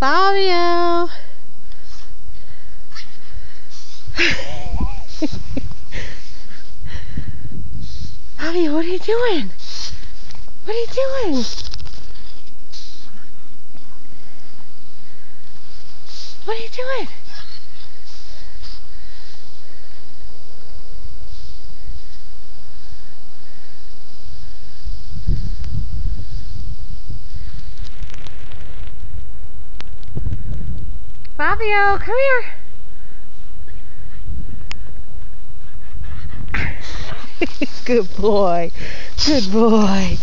Fabio. Fabio, what are you doing? What are you doing? What are you doing? Fabio, come here. Good boy. Good boy.